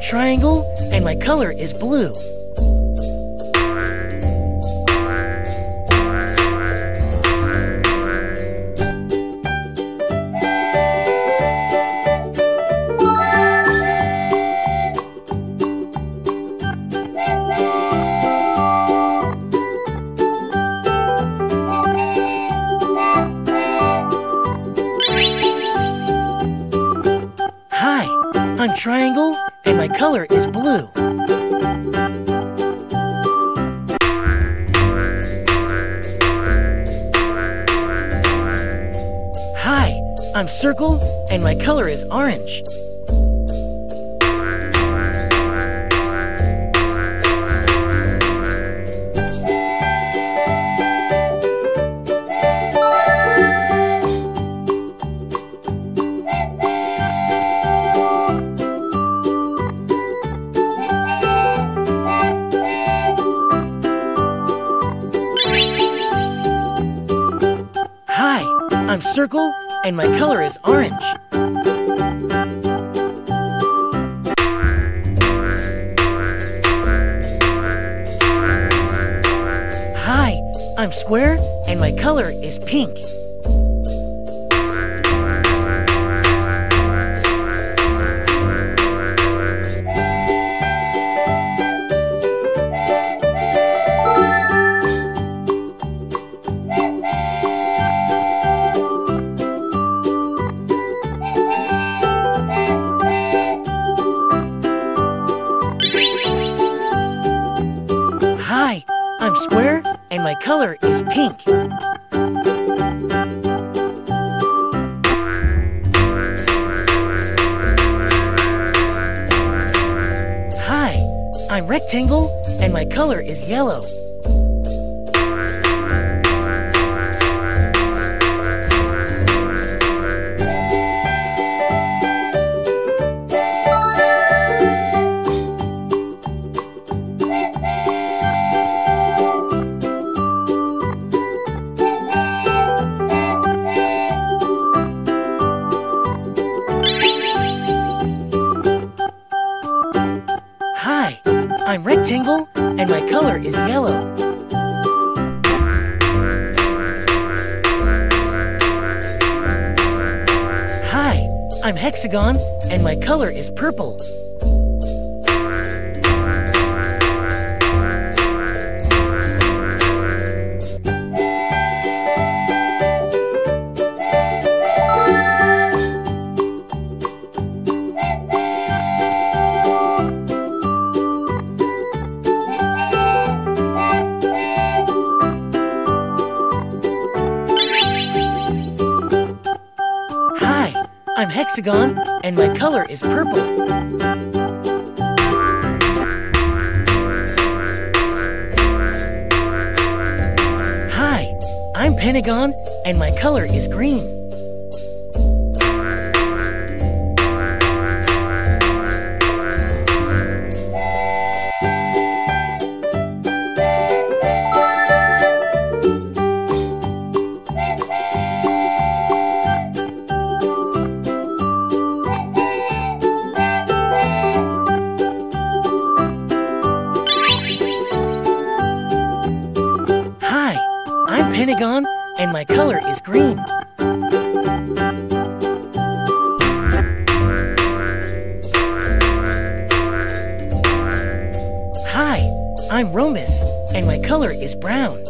Triangle, and my color is blue. I'm Circle, and my color is orange. Hi, I'm Circle, and my color is orange. Hi, I'm Square, and my color is pink. And my color is pink. Hi, I'm Rectangle, and my color is yellow. I'm and my color is yellow. Hi, I'm Hexagon, and my color is purple. I'm Hexagon, and my color is purple. Hi, I'm Pentagon, and my color is green. Pentagon, and my color is green. Hi, I'm Rhombus, and my color is brown.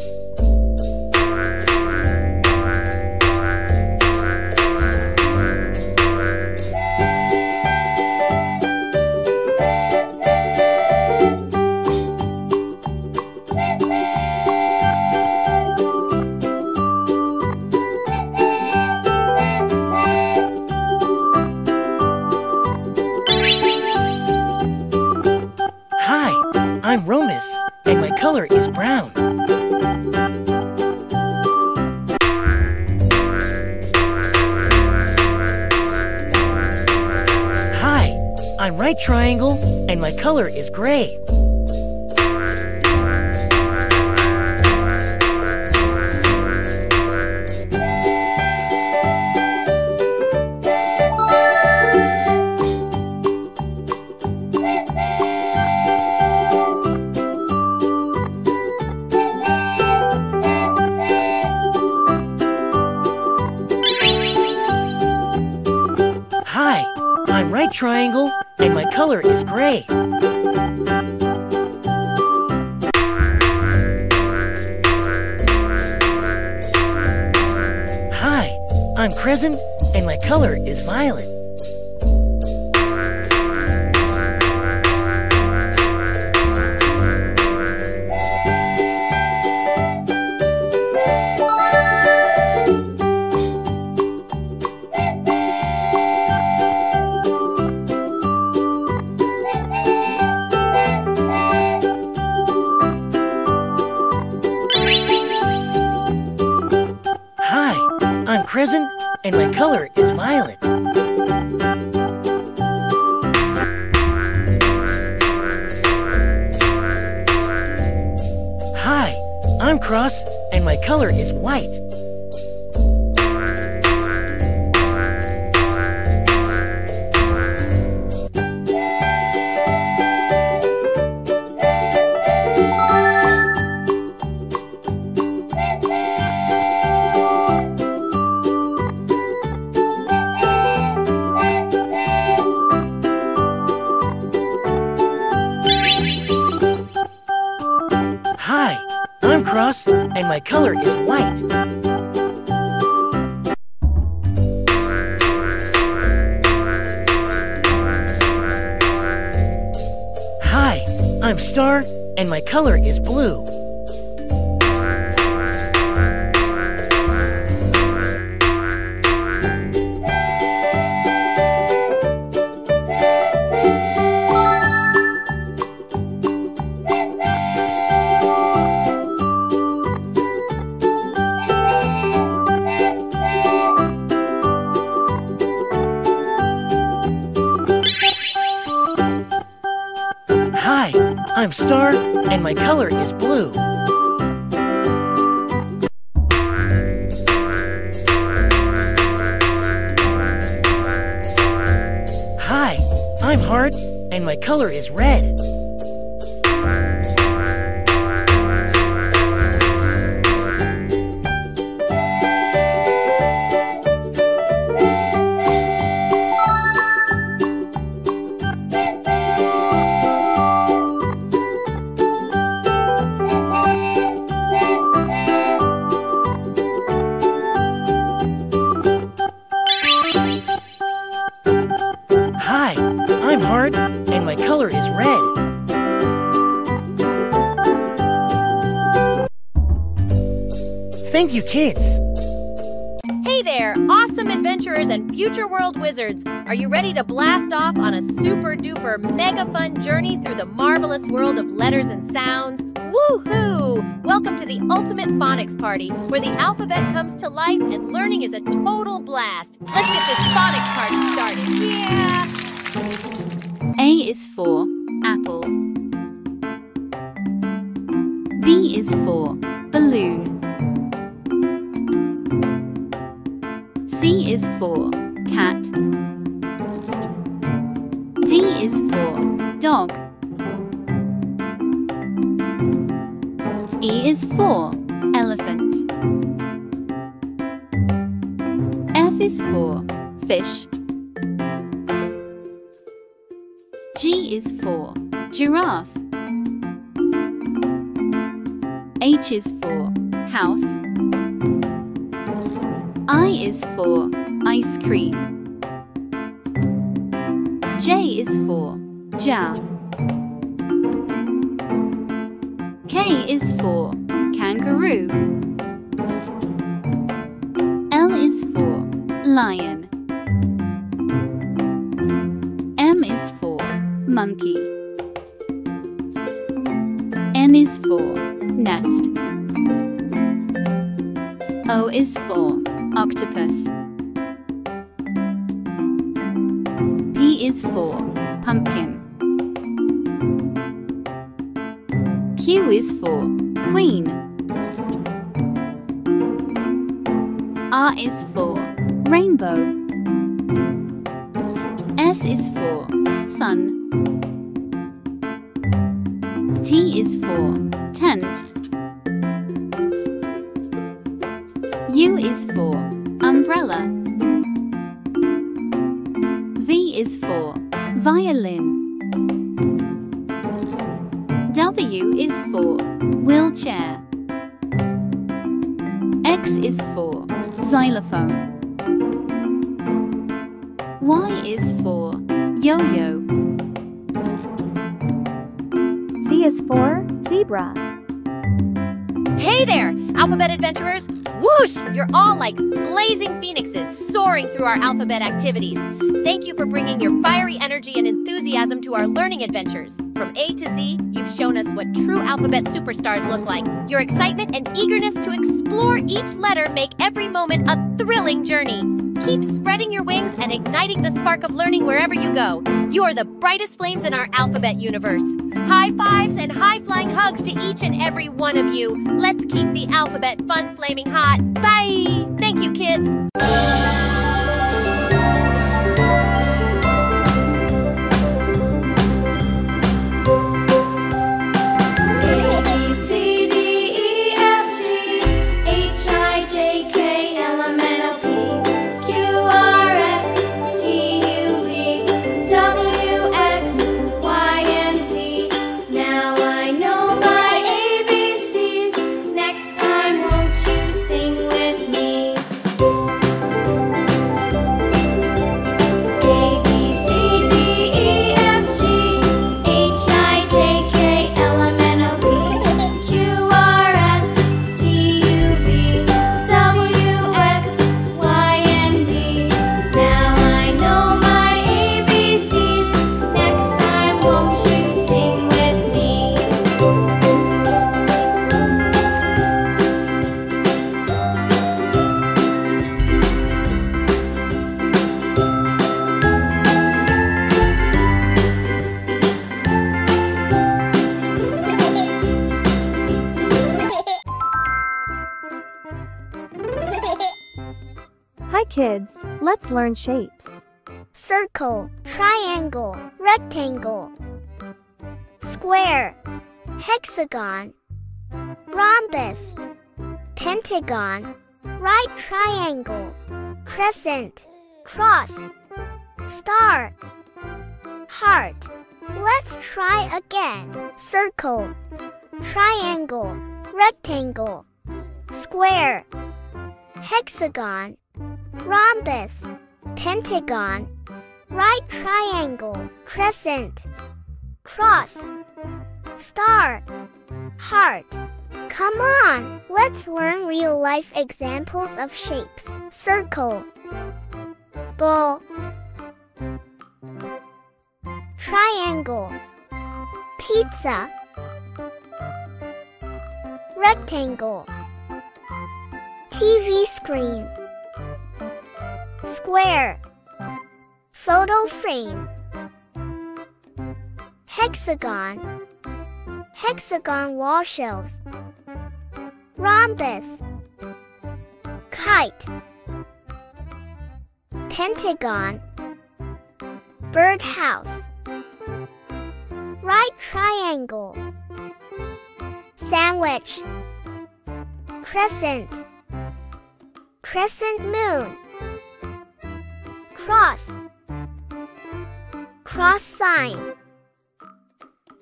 triangle, and my color is gray. triangle color is gray. Hi, I'm crescent, and my color is violet. And my color is white. Hi, I'm star, and my color is blue. Star, and my color is blue. Hi, I'm Heart, and my color is red. Wizards! Are you ready to blast off on a super duper mega fun journey through the marvelous world of letters and sounds? Woohoo! Welcome to the ultimate phonics party, where the alphabet comes to life and learning is a total blast. Let's get this phonics party started. Yeah! A is for apple. B is for balloon. C is for cat. D is for dog. E is for elephant. F is for fish. G is for giraffe. H is for house. I is for ice cream. J is for jam. K is for kangaroo. L is for lion. M is for monkey. N is for nest. O is for octopus. Is for pumpkin. Q is for queen. R is for rainbow. S is for sun. T is for tent. W is for wheelchair. X is for xylophone. Y is for yo-yo. Z is for zebra. Hey there, alphabet adventurers! Whoosh! You're all like blazing phoenixes soaring through our alphabet activities. Thank you for bringing your fiery energy and enthusiasm to our learning adventures. From A to Z, you've shown us what true alphabet superstars look like. Your excitement and eagerness to explore each letter make every moment a thrilling journey. Keep spreading your wings and igniting the spark of learning wherever you go. You're the brightest flames in our alphabet universe. High fives and high flying hugs to each and every one of you. Let's keep the alphabet fun flaming hot. Bye! Thank you, kids. Kids, let's learn shapes. circle, triangle, rectangle, square, hexagon, rhombus, pentagon, right triangle, crescent, cross, star, heart. Let's try again. Circle, triangle, rectangle, square, hexagon, rhombus, pentagon, right triangle, crescent, cross, star, heart. Come on, let's learn real life examples of shapes. Circle, ball, triangle, pizza, rectangle, TV screen square, photo frame, hexagon, hexagon wall shelves, rhombus, kite, pentagon, birdhouse, right triangle, sandwich, crescent, crescent moon cross, cross sign,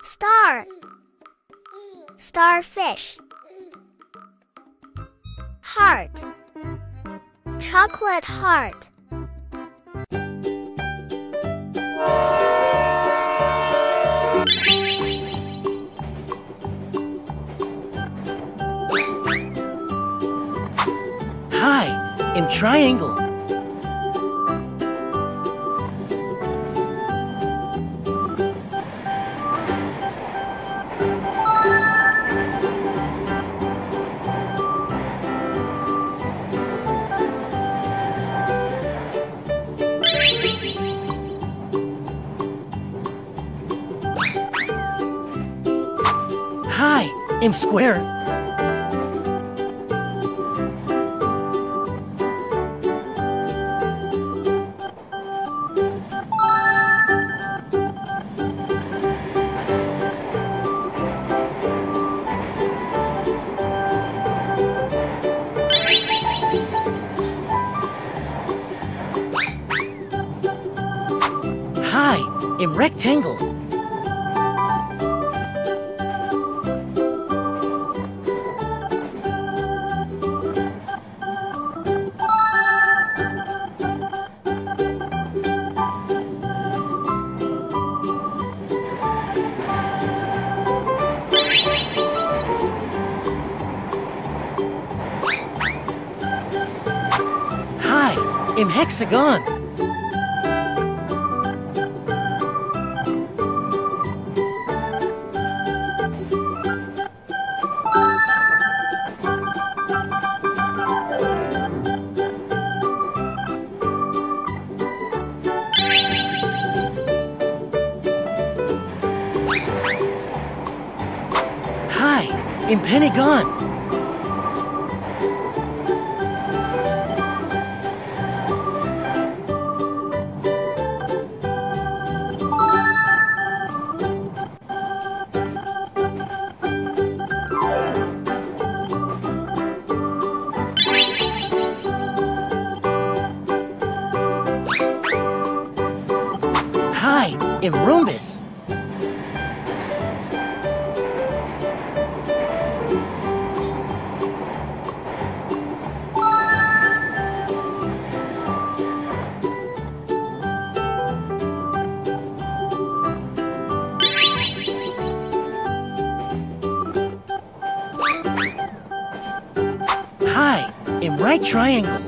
star, starfish, heart, chocolate heart. Hi, I'm Triangle. Hi, I'm hexagon. Hi, in pentagon. Right triangle.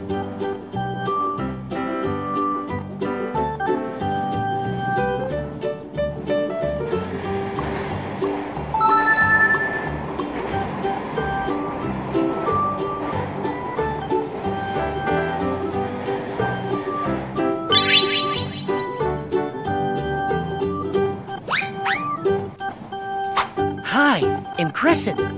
Hi, in crescent.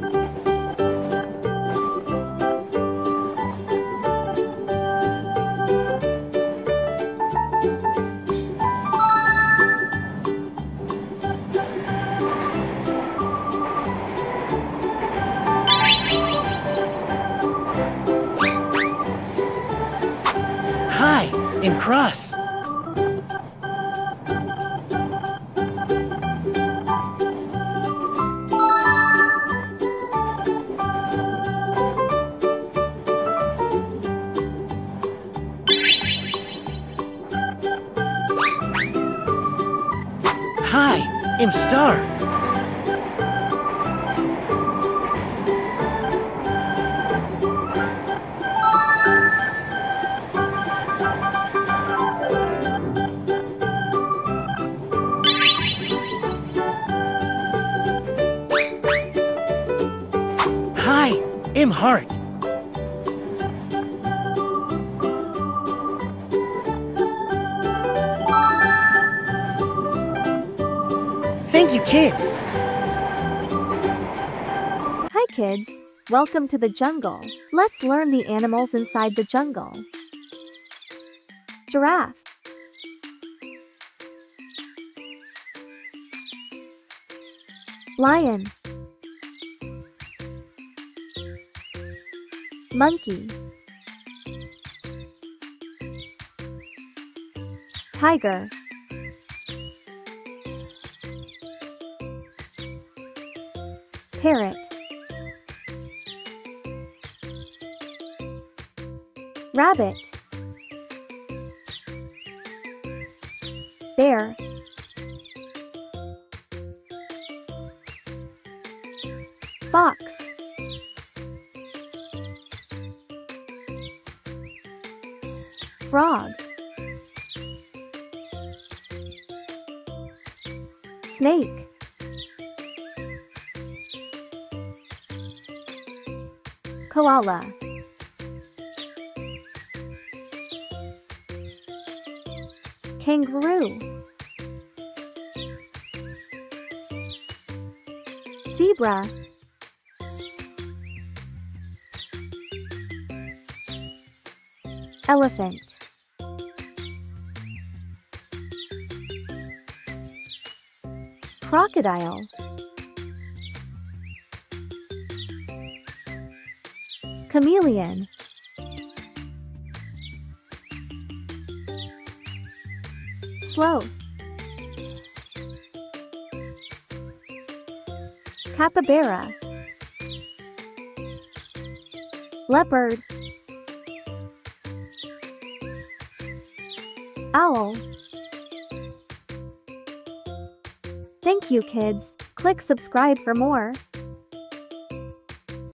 Star. Hi, im heart. Kids, welcome to the jungle. Let's learn the animals inside the jungle. Giraffe. Lion. Monkey. Tiger. Parrot. Fox. Frog. Snake. Koala. Kangaroo. Zebra. Elephant. Crocodile. Chameleon. Sloth. Capybara. Leopard. Owl. Thank you kids. Click subscribe for more.